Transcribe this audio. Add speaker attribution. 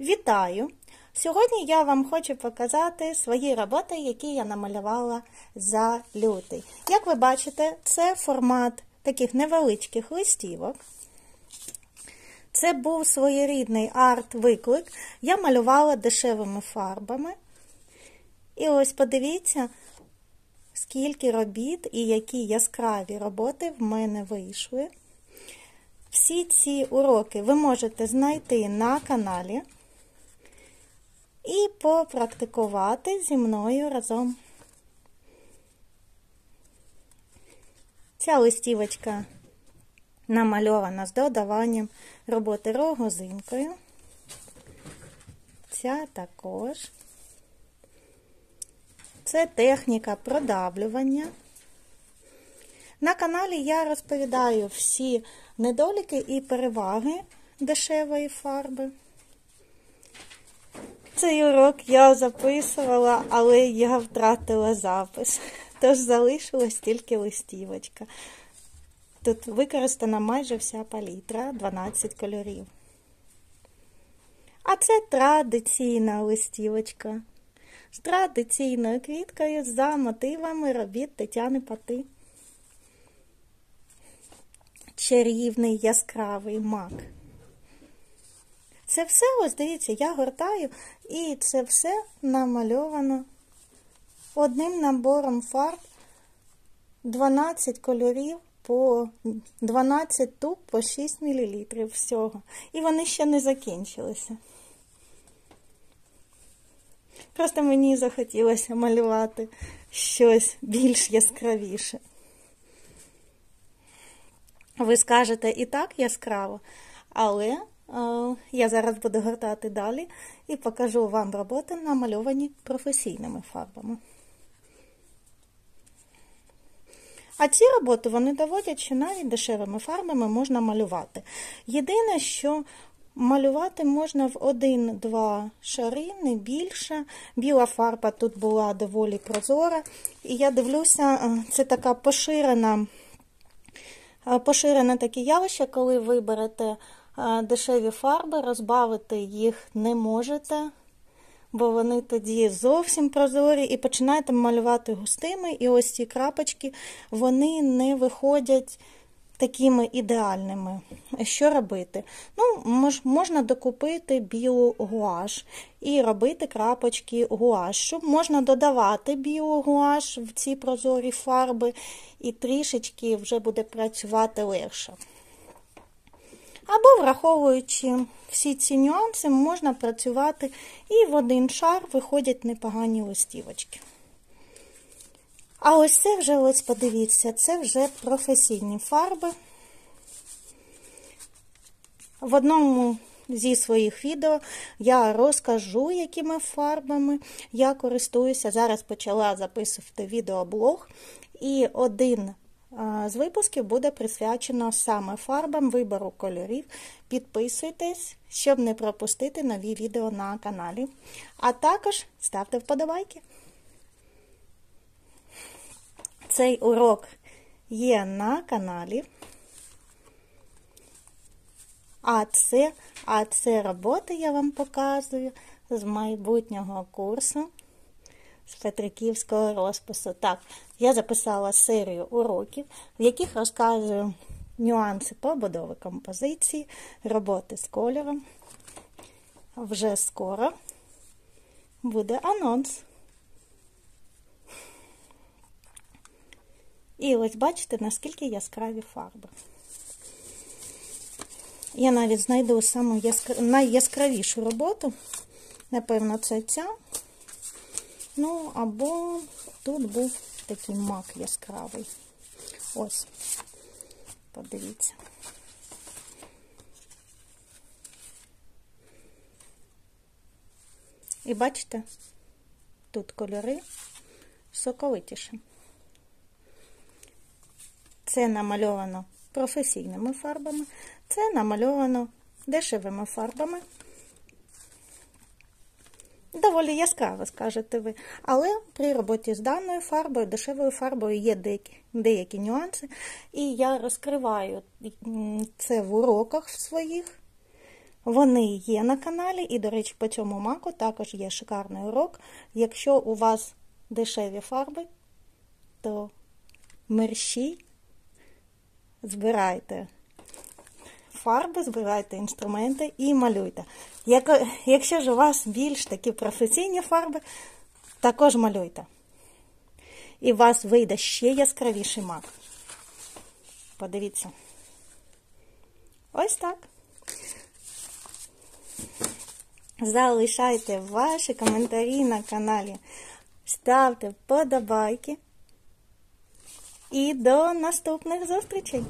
Speaker 1: Вітаю! Сьогодні я вам хочу показати свої роботи, які я намалювала за лютий. Як ви бачите, це формат таких невеличких листівок. Це був своєрідний арт-виклик. Я малювала дешевими фарбами. І ось подивіться, скільки робіт і які яскраві роботи в мене вийшли. Всі ці уроки ви можете знайти на каналі і попрактикувати зі мною разом. Ця листівочка намальована з додаванням роботи рогозинкою. Ця також. Це техніка продавлювання. На каналі я розповідаю всі недоліки і переваги дешевої фарби. Цей урок я записувала, але я втратила запис, тож залишилась тільки листівочка. Тут використана майже вся палітра, 12 кольорів. А це традиційна листівочка з традиційною квіткою за мотивами робіт Тетяни Пати. Чарівний яскравий мак. Це все, ось дивіться, я гортаю, і це все намальовано одним набором фарб 12 кольорів по 12 туб по 6 мл всього. І вони ще не закінчилися. Просто мені захотілося малювати щось більш яскравіше. Ви скажете і так яскраво, але я зараз буду гортати далі і покажу вам роботи, намальовані професійними фарбами. А ці роботи вони доводять, що навіть дешевими фарбами можна малювати. Єдине, що малювати можна в один-два шари, не більше. Біла фарба тут була доволі прозора. І я дивлюся, це така поширена, поширене таке явище, коли ви берете дешеві фарби, розбавити їх не можете, бо вони тоді зовсім прозорі, і починаєте малювати густими, і ось ці крапочки вони не виходять такими ідеальними. Що робити? Ну, мож, Можна докупити білу гуаш і робити крапочки гуашу. Можна додавати білу гуаш в ці прозорі фарби, і трішечки вже буде працювати легше. Або, враховуючи всі ці нюанси, можна працювати і в один шар виходять непогані листівочки. А ось це вже, ось подивіться, це вже професійні фарби. В одному зі своїх відео я розкажу, якими фарбами я користуюся. Зараз почала записувати відеоблог, і один з випусків буде присвячено саме фарбам вибору кольорів. Підписуйтесь, щоб не пропустити нові відео на каналі. А також ставте вподобайки. Цей урок є на каналі. А це, а це роботи я вам показую з майбутнього курсу з Петриківського розпису. Так, я записала серію уроків, в яких розказую нюанси побудови композиції, роботи з кольором. Вже скоро буде анонс. І ось бачите, наскільки яскраві фарби. Я навіть знайду саму яскра... найяскравішу роботу. Напевно, це ця. Ну, або тут був такий мак яскравий. Ось, подивіться. І бачите, тут кольори соковитіші. Це намальовано професійними фарбами, це намальовано дешевими фарбами. Доволі яскраво, скажете ви. Але при роботі з даною фарбою, дешевою фарбою є деякі деякі нюанси. І я розкриваю це в уроках своїх. Вони є на каналі, і, до речі, по цьому маку також є шикарний урок. Якщо у вас дешеві фарби, то мерщій збирайте фарби, збирайте інструменти і малюйте. Як, якщо ж у вас більш такі професійні фарби, також малюйте. І у вас вийде ще яскравіший мак. Подивіться. Ось так. Залишайте ваші коментарі на каналі. Ставте вподобайки. І до наступних зустрічей!